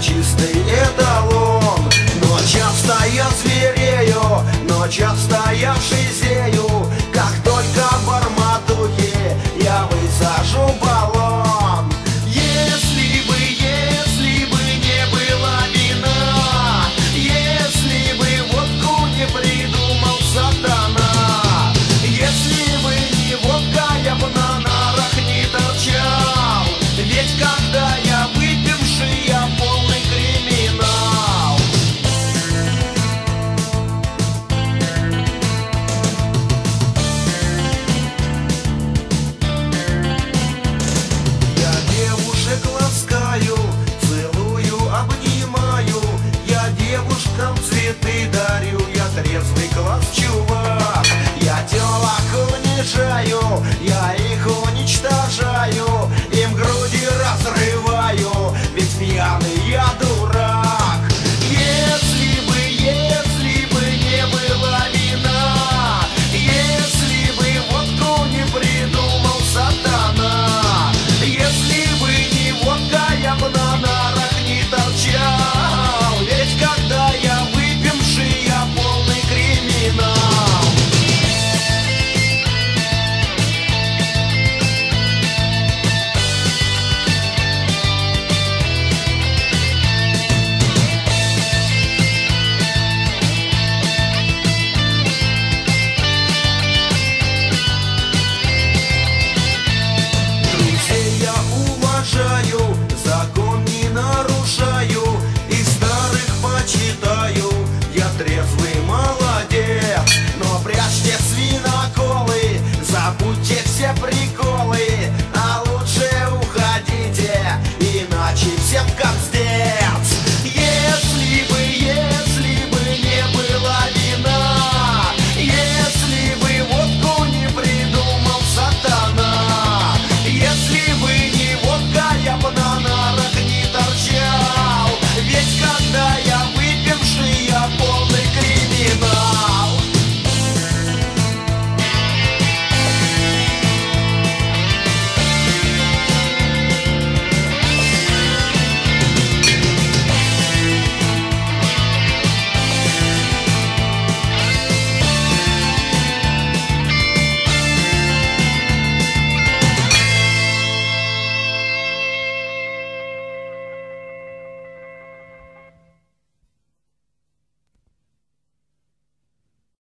чистый эталон. Но часто я зверею, но часто я шизею Are you.